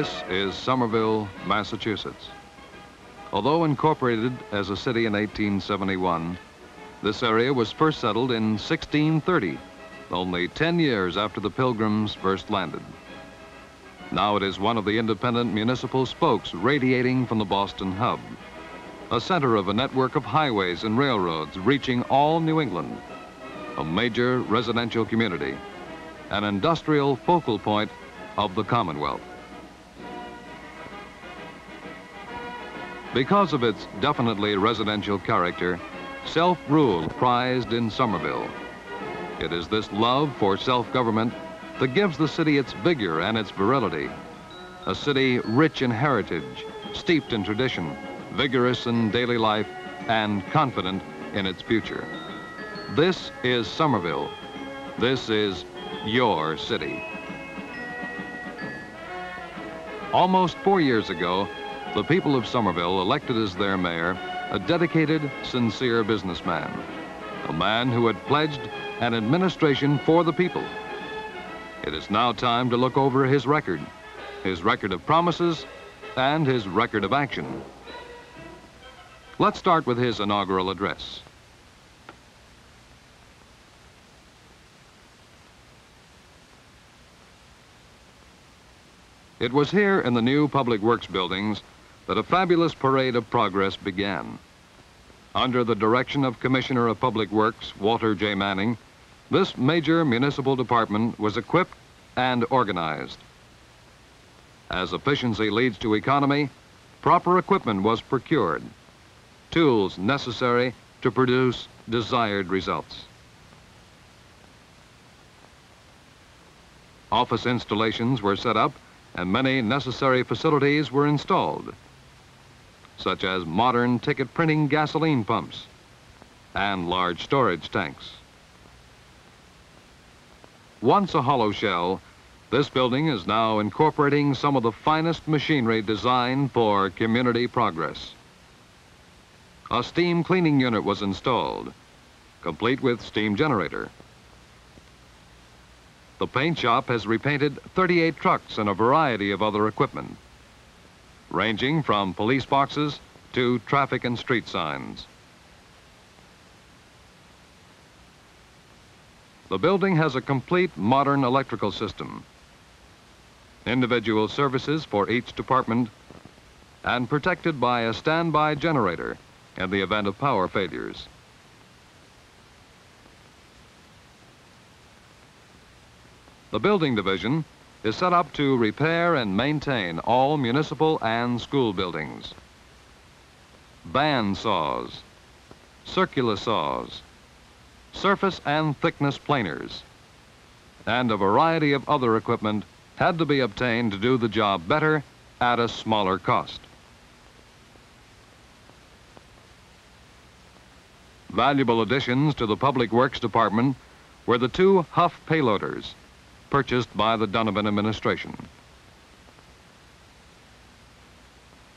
This is Somerville, Massachusetts. Although incorporated as a city in 1871, this area was first settled in 1630, only 10 years after the Pilgrims first landed. Now it is one of the independent municipal spokes radiating from the Boston hub, a center of a network of highways and railroads reaching all New England, a major residential community, an industrial focal point of the Commonwealth. Because of its definitely residential character, self-rule prized in Somerville. It is this love for self-government that gives the city its vigor and its virility. A city rich in heritage, steeped in tradition, vigorous in daily life, and confident in its future. This is Somerville. This is your city. Almost four years ago, the people of Somerville elected as their mayor a dedicated, sincere businessman, a man who had pledged an administration for the people. It is now time to look over his record, his record of promises, and his record of action. Let's start with his inaugural address. It was here in the new Public Works buildings that a fabulous parade of progress began. Under the direction of Commissioner of Public Works, Walter J. Manning, this major municipal department was equipped and organized. As efficiency leads to economy, proper equipment was procured, tools necessary to produce desired results. Office installations were set up and many necessary facilities were installed, such as modern ticket printing gasoline pumps and large storage tanks. Once a hollow shell, this building is now incorporating some of the finest machinery designed for community progress. A steam cleaning unit was installed, complete with steam generator. The paint shop has repainted 38 trucks and a variety of other equipment, ranging from police boxes to traffic and street signs. The building has a complete modern electrical system, individual services for each department, and protected by a standby generator in the event of power failures. The building division is set up to repair and maintain all municipal and school buildings. Band saws, circular saws, surface and thickness planers, and a variety of other equipment had to be obtained to do the job better at a smaller cost. Valuable additions to the Public Works Department were the two Hough payloaders purchased by the Donovan administration.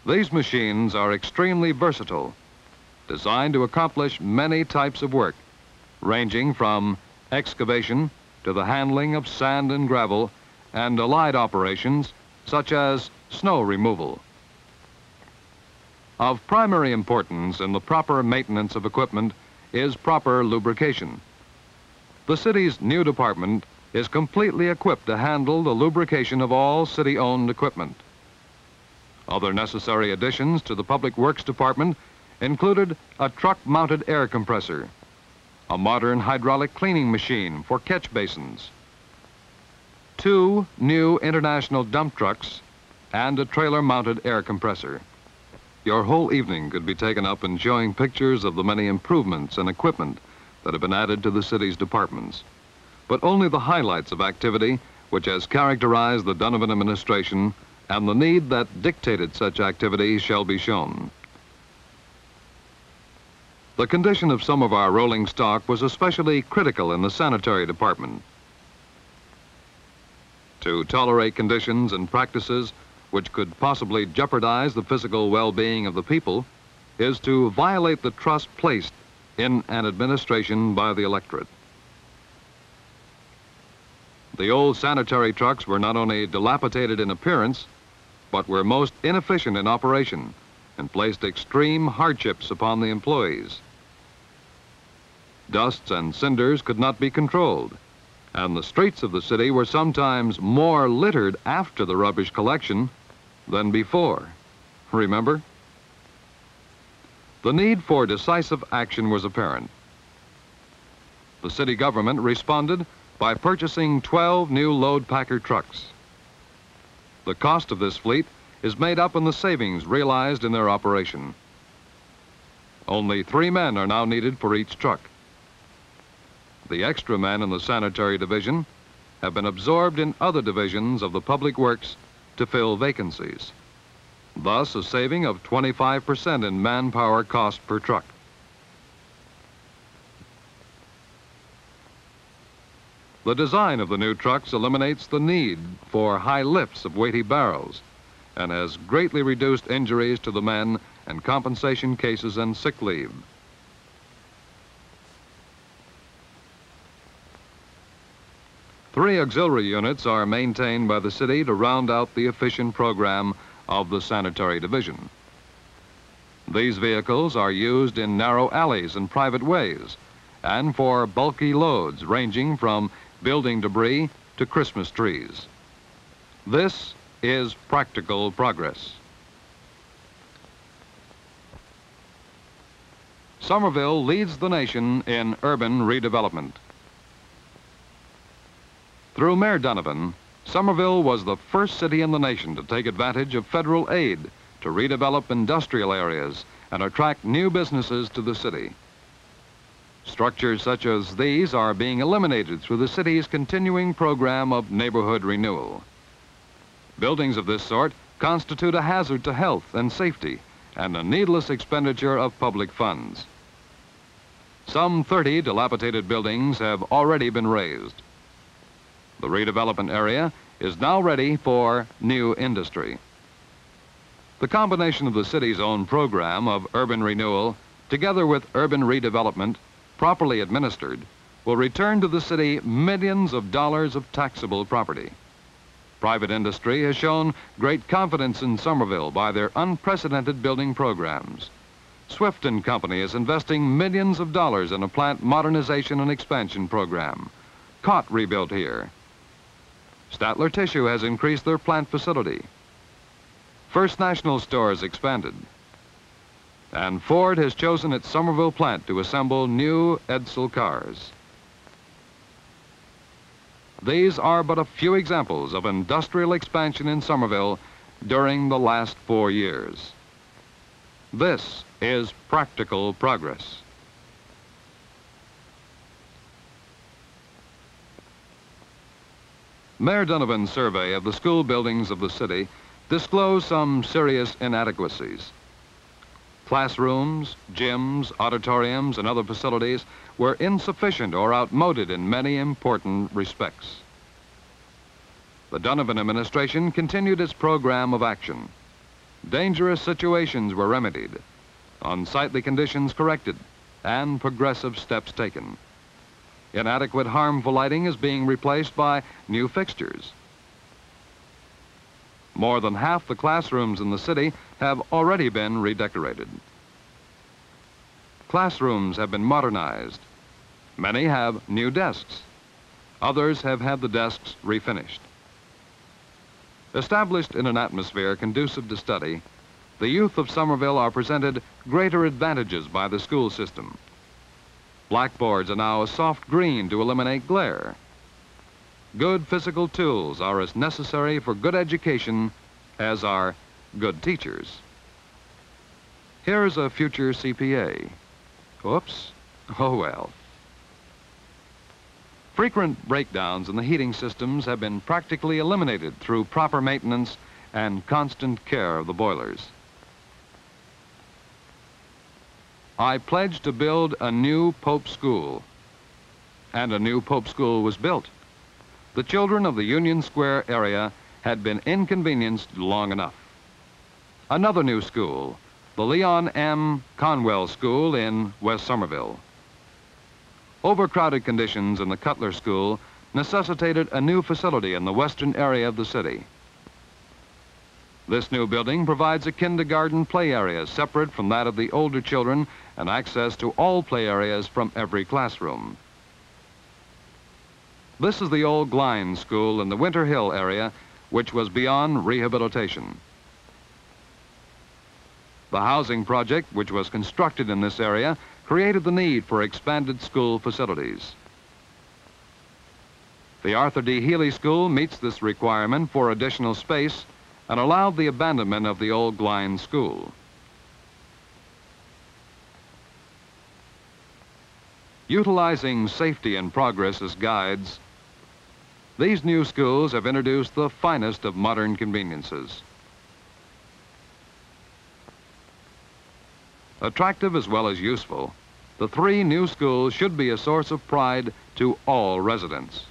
These machines are extremely versatile, designed to accomplish many types of work, ranging from excavation to the handling of sand and gravel and allied operations such as snow removal. Of primary importance in the proper maintenance of equipment is proper lubrication. The city's new department is completely equipped to handle the lubrication of all city-owned equipment. Other necessary additions to the Public Works Department included a truck-mounted air compressor, a modern hydraulic cleaning machine for catch basins, two new international dump trucks, and a trailer-mounted air compressor. Your whole evening could be taken up in showing pictures of the many improvements and equipment that have been added to the city's departments. But only the highlights of activity which has characterized the Donovan administration and the need that dictated such activity shall be shown. The condition of some of our rolling stock was especially critical in the sanitary department. To tolerate conditions and practices which could possibly jeopardize the physical well-being of the people is to violate the trust placed in an administration by the electorate. The old sanitary trucks were not only dilapidated in appearance, but were most inefficient in operation and placed extreme hardships upon the employees. Dusts and cinders could not be controlled, and the streets of the city were sometimes more littered after the rubbish collection than before. Remember? The need for decisive action was apparent. The city government responded by purchasing 12 new load packer trucks. The cost of this fleet is made up in the savings realized in their operation. Only three men are now needed for each truck. The extra men in the sanitary division have been absorbed in other divisions of the public works to fill vacancies. Thus, a saving of 25% in manpower cost per truck. The design of the new trucks eliminates the need for high lifts of weighty barrels and has greatly reduced injuries to the men and compensation cases and sick leave. Three auxiliary units are maintained by the city to round out the efficient program of the sanitary division. These vehicles are used in narrow alleys and private ways and for bulky loads ranging from building debris to Christmas trees. This is practical progress. Somerville leads the nation in urban redevelopment. Through Mayor Donovan, Somerville was the first city in the nation to take advantage of federal aid to redevelop industrial areas and attract new businesses to the city. Structures such as these are being eliminated through the city's continuing program of neighborhood renewal. Buildings of this sort constitute a hazard to health and safety and a needless expenditure of public funds. Some 30 dilapidated buildings have already been razed. The redevelopment area is now ready for new industry. The combination of the city's own program of urban renewal together with urban redevelopment, properly administered, will return to the city millions of dollars of taxable property. Private industry has shown great confidence in Somerville by their unprecedented building programs. Swift & Company is investing millions of dollars in a plant modernization and expansion program. Cott rebuilt here, Statler Tissue has increased their plant facility. First National Stores expanded. And Ford has chosen its Somerville plant to assemble new Edsel cars. These are but a few examples of industrial expansion in Somerville during the last four years. This is practical progress. Mayor Donovan's survey of the school buildings of the city disclosed some serious inadequacies. Classrooms, gyms, auditoriums, and other facilities were insufficient or outmoded in many important respects. The Donovan administration continued its program of action. Dangerous situations were remedied, unsightly conditions corrected, and progressive steps taken. Inadequate harmful lighting is being replaced by new fixtures. More than half the classrooms in the city have already been redecorated. Classrooms have been modernized. Many have new desks. Others have had the desks refinished. Established in an atmosphere conducive to study, the youth of Somerville are presented greater advantages by the school system. Blackboards are now a soft green to eliminate glare. Good physical tools are as necessary for good education as are good teachers. Here's a future CPA. Oops. Oh well. Frequent breakdowns in the heating systems have been practically eliminated through proper maintenance and constant care of the boilers. I pledged to build a new Pope School. And a new Pope School was built. The children of the Union Square area had been inconvenienced long enough. Another new school, the Leon M. Conwell School in West Somerville. Overcrowded conditions in the Cutler School necessitated a new facility in the western area of the city. This new building provides a kindergarten play area separate from that of the older children and access to all play areas from every classroom. This is the old Glein School in the Winter Hill area, which was beyond rehabilitation. The housing project, which was constructed in this area, created the need for expanded school facilities. The Arthur D. Healey School meets this requirement for additional space and allowed the abandonment of the old Glein School. Utilizing safety and progress as guides, these new schools have introduced the finest of modern conveniences. Attractive as well as useful, the three new schools should be a source of pride to all residents.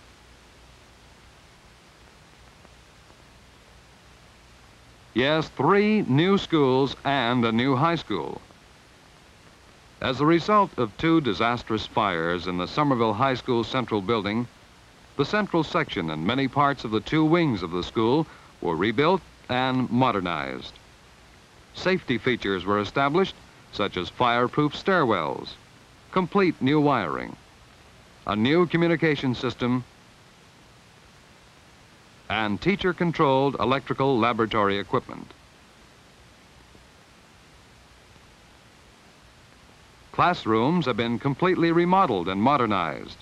Yes, three new schools and a new high school. As a result of two disastrous fires in the Somerville High School Central Building, the central section and many parts of the two wings of the school were rebuilt and modernized. Safety features were established, such as fireproof stairwells, complete new wiring, a new communication system, and teacher-controlled electrical laboratory equipment. Classrooms have been completely remodeled and modernized,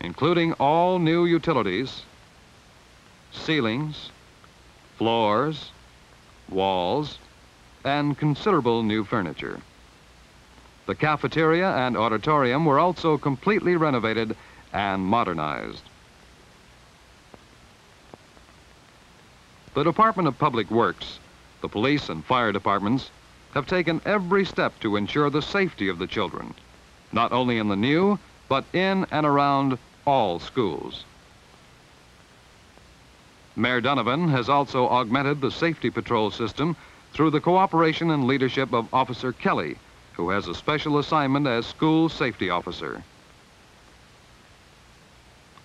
including all new utilities, ceilings, floors, walls, and considerable new furniture. The cafeteria and auditorium were also completely renovated and modernized. The Department of Public Works, the police and fire departments have taken every step to ensure the safety of the children, not only in the new, but in and around all schools. Mayor Donovan has also augmented the safety patrol system through the cooperation and leadership of Officer Kelly, who has a special assignment as school safety officer.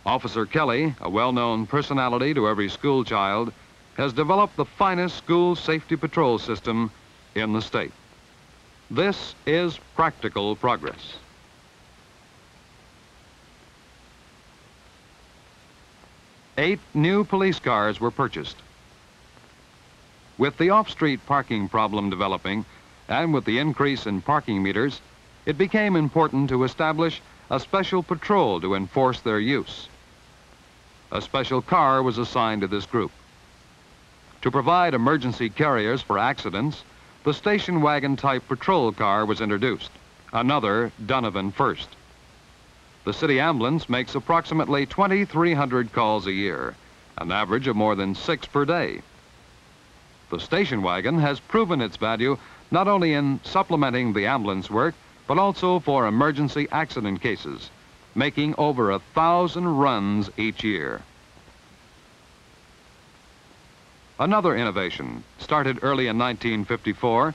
Officer Kelly, a well-known personality to every school child, has developed the finest school safety patrol system in the state. This is practical progress. Eight new police cars were purchased. With the off-street parking problem developing, and with the increase in parking meters, it became important to establish a special patrol to enforce their use. A special car was assigned to this group. To provide emergency carriers for accidents, the station wagon type patrol car was introduced, another Donovan first. The city ambulance makes approximately 2,300 calls a year, an average of more than six per day. The station wagon has proven its value not only in supplementing the ambulance work, but also for emergency accident cases, making over a thousand runs each year. Another innovation, started early in 1954,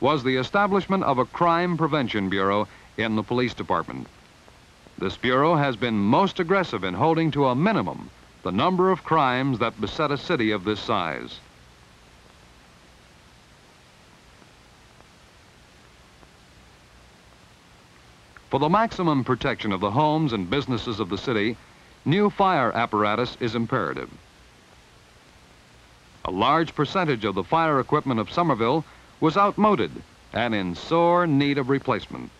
was the establishment of a Crime Prevention Bureau in the police department. This bureau has been most aggressive in holding to a minimum the number of crimes that beset a city of this size. For the maximum protection of the homes and businesses of the city, new fire apparatus is imperative. A large percentage of the fire equipment of Somerville was outmoded and in sore need of replacement.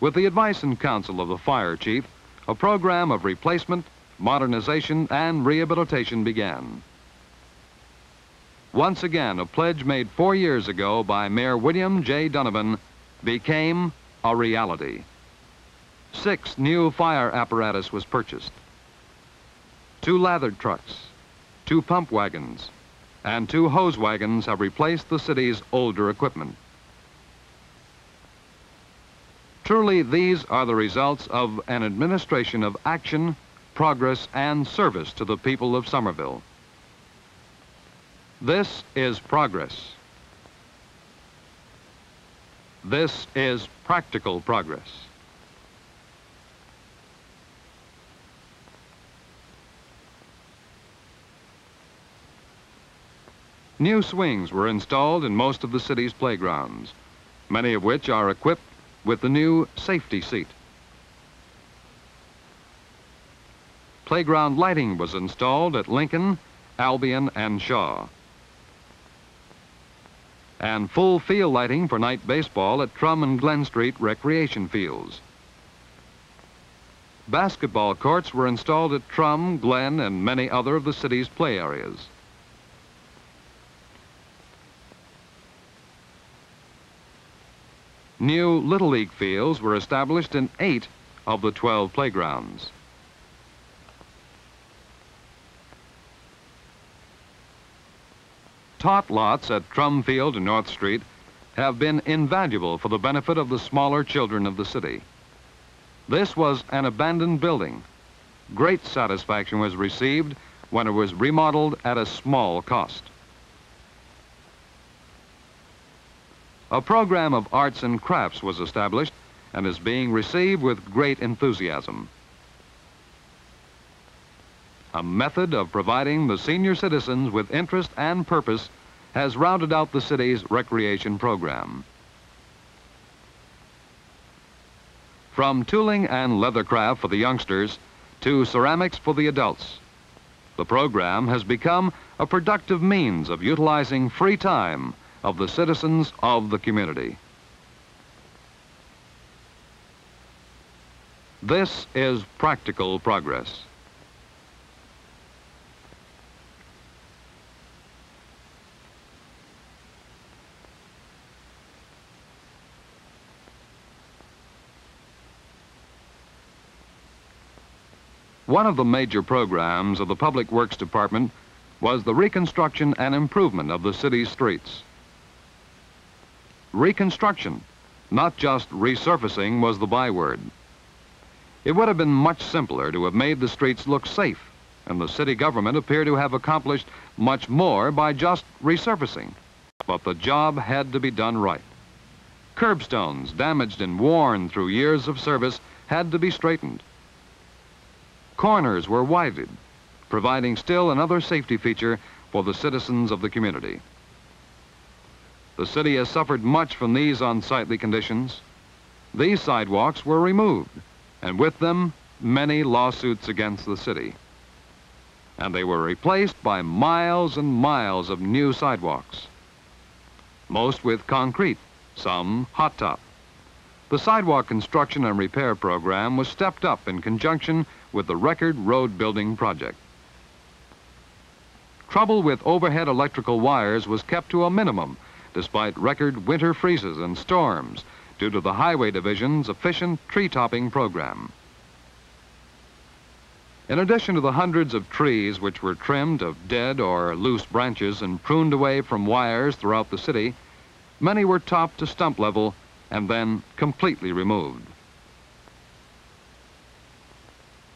With the advice and counsel of the fire chief, a program of replacement, modernization, and rehabilitation began. Once again, a pledge made four years ago by Mayor William J. Donovan became a reality. Six new fire apparatus was purchased. Two ladder trucks, two pump wagons, and two hose wagons have replaced the city's older equipment. Truly, these are the results of an administration of action, progress, and service to the people of Somerville. This is progress. This is practical progress. New swings were installed in most of the city's playgrounds, many of which are equipped with the new safety seat. Playground lighting was installed at Lincoln, Albion, and Shaw. And full field lighting for night baseball at Trum and Glen Street recreation fields. Basketball courts were installed at Trum, Glen, and many other of the city's play areas. New Little League fields were established in eight of the 12 playgrounds. Tot lots at Trum Field and North Street have been invaluable for the benefit of the smaller children of the city. This was an abandoned building. Great satisfaction was received when it was remodeled at a small cost. A program of arts and crafts was established and is being received with great enthusiasm. A method of providing the senior citizens with interest and purpose has rounded out the city's recreation program. From tooling and leathercraft for the youngsters to ceramics for the adults, the program has become a productive means of utilizing free time of the citizens of the community. This is practical progress. One of the major programs of the Public Works Department was the reconstruction and improvement of the city's streets. Reconstruction, not just resurfacing, was the byword. It would have been much simpler to have made the streets look safe, and the city government appeared to have accomplished much more by just resurfacing. But the job had to be done right. Curbstones, damaged and worn through years of service, had to be straightened. Corners were widened, providing still another safety feature for the citizens of the community. The city has suffered much from these unsightly conditions. These sidewalks were removed, and with them, many lawsuits against the city. And they were replaced by miles and miles of new sidewalks, most with concrete, some hot top. The sidewalk construction and repair program was stepped up in conjunction with the record road building project. Trouble with overhead electrical wires was kept to a minimum despite record winter freezes and storms due to the Highway Division's efficient tree topping program. In addition to the hundreds of trees which were trimmed of dead or loose branches and pruned away from wires throughout the city, many were topped to stump level and then completely removed.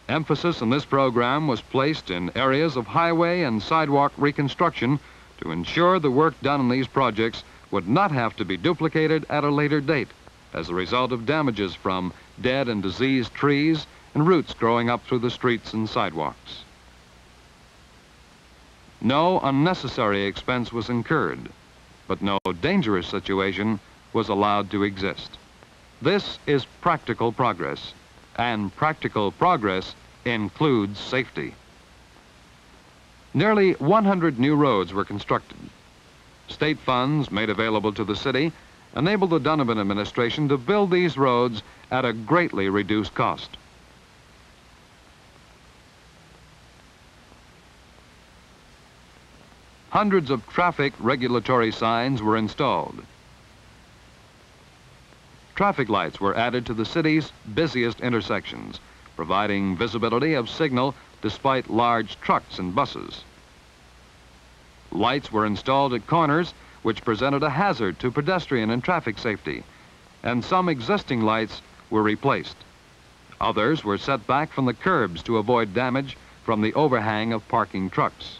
Emphasis in this program was placed in areas of highway and sidewalk reconstruction to ensure the work done on these projects would not have to be duplicated at a later date as a result of damages from dead and diseased trees and roots growing up through the streets and sidewalks. No unnecessary expense was incurred, but no dangerous situation was allowed to exist. This is practical progress, and practical progress includes safety. Nearly 100 new roads were constructed. State funds made available to the city enabled the Donovan administration to build these roads at a greatly reduced cost. Hundreds of traffic regulatory signs were installed. Traffic lights were added to the city's busiest intersections, providing visibility of signal despite large trucks and buses. Lights were installed at corners which presented a hazard to pedestrian and traffic safety, and some existing lights were replaced. Others were set back from the curbs to avoid damage from the overhang of parking trucks.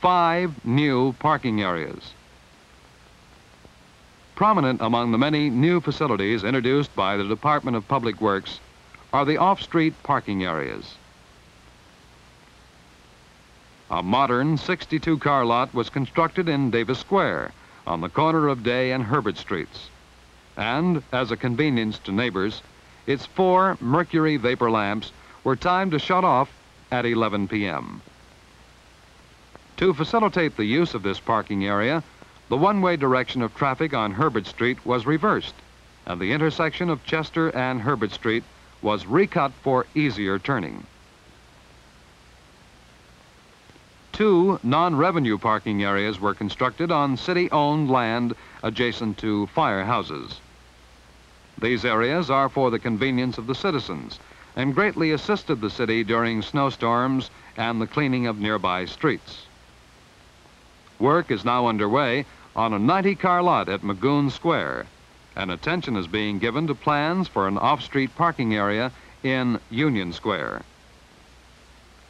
Five new parking areas. Prominent among the many new facilities introduced by the Department of Public Works are the off-street parking areas. A modern 62-car lot was constructed in Davis Square on the corner of Day and Herbert Streets. And, as a convenience to neighbors, its four mercury vapor lamps were timed to shut off at 11 p.m. To facilitate the use of this parking area, the one-way direction of traffic on Herbert Street was reversed, and the intersection of Chester and Herbert Street was recut for easier turning. Two non-revenue parking areas were constructed on city-owned land adjacent to firehouses. These areas are for the convenience of the citizens and greatly assisted the city during snowstorms and the cleaning of nearby streets. Work is now underway on a 90-car lot at Magoun Square, and attention is being given to plans for an off-street parking area in Union Square.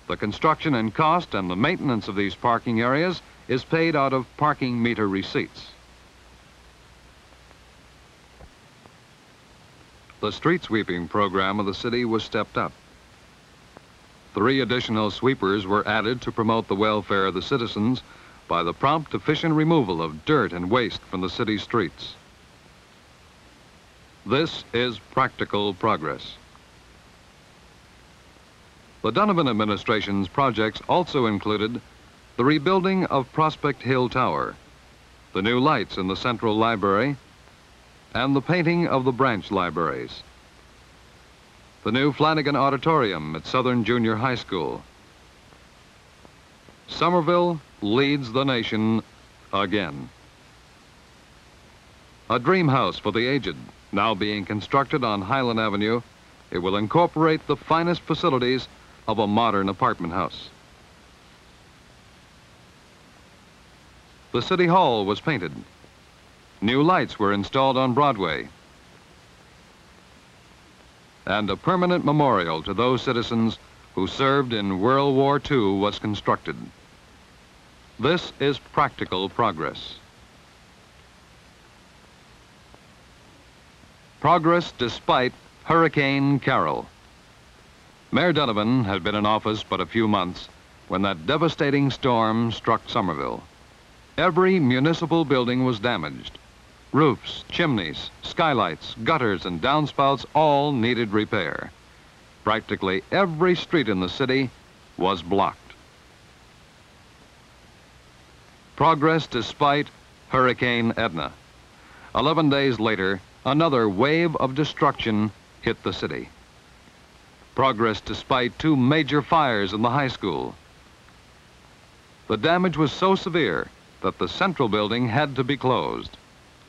The construction and cost and the maintenance of these parking areas is paid out of parking meter receipts. The street sweeping program of the city was stepped up. Three additional sweepers were added to promote the welfare of the citizens by the prompt, efficient removal of dirt and waste from the city streets. This is practical progress. The Donovan administration's projects also included the rebuilding of Prospect Hill Tower, the new lights in the Central Library, and the painting of the branch libraries. The new Flanagan Auditorium at Southern Junior High School. Somerville leads the nation again. A dream house for the aged, now being constructed on Highland Avenue. It will incorporate the finest facilities of a modern apartment house. The City Hall was painted. New lights were installed on Broadway. And a permanent memorial to those citizens who served in World War II was constructed. This is practical progress. Progress despite Hurricane Carol. Mayor Donovan had been in office but a few months when that devastating storm struck Somerville. Every municipal building was damaged. Roofs, chimneys, skylights, gutters, and downspouts all needed repair. Practically every street in the city was blocked. Progress despite Hurricane Edna. Eleven days later, another wave of destruction hit the city. Progress despite two major fires in the high school. The damage was so severe that the central building had to be closed.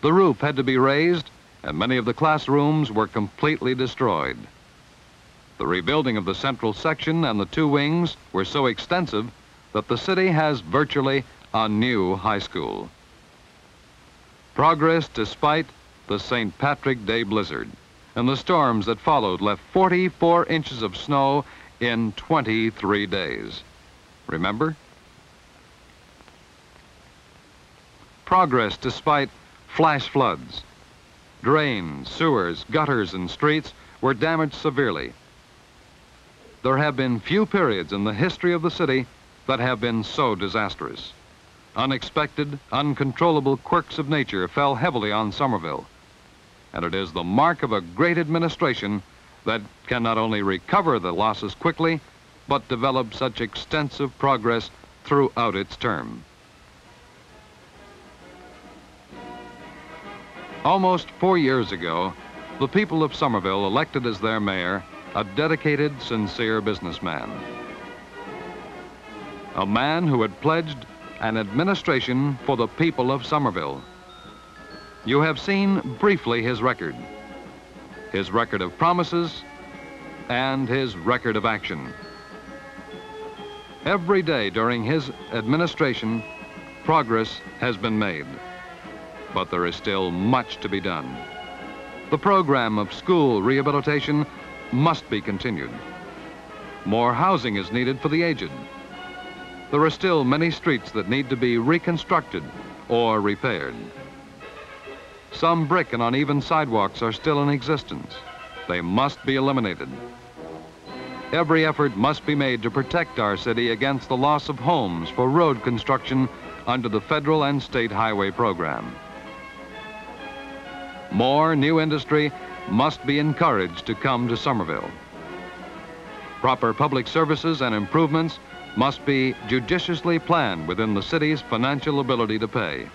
The roof had to be raised, and many of the classrooms were completely destroyed. The rebuilding of the central section and the two wings were so extensive that the city has virtually a new high school. Progress despite the St. Patrick Day blizzard and the storms that followed left 44 inches of snow in 23 days. Remember? Progress despite flash floods. Drains, sewers, gutters, and streets were damaged severely. There have been few periods in the history of the city that have been so disastrous. Unexpected, uncontrollable quirks of nature fell heavily on Somerville and it is the mark of a great administration that can not only recover the losses quickly, but develop such extensive progress throughout its term. Almost four years ago, the people of Somerville elected as their mayor a dedicated, sincere businessman. A man who had pledged an administration for the people of Somerville. You have seen briefly his record, his record of promises, and his record of action. Every day during his administration, progress has been made, but there is still much to be done. The program of school rehabilitation must be continued. More housing is needed for the aged. There are still many streets that need to be reconstructed or repaired. Some brick and uneven sidewalks are still in existence. They must be eliminated. every effort must be made to protect our city against the loss of homes for road construction under the federal and state highway program. More new industry must be encouraged to come to Somerville. Proper public services and improvements must be judiciously planned within the city's financial ability to pay.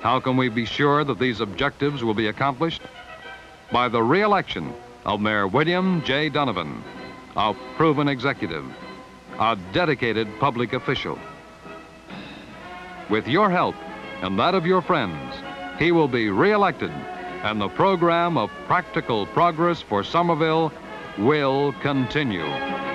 How can we be sure that these objectives will be accomplished? By the re-election of Mayor William J. Donovan, a proven executive, a dedicated public official. With your help and that of your friends, he will be re-elected and the program of practical progress for Somerville will continue.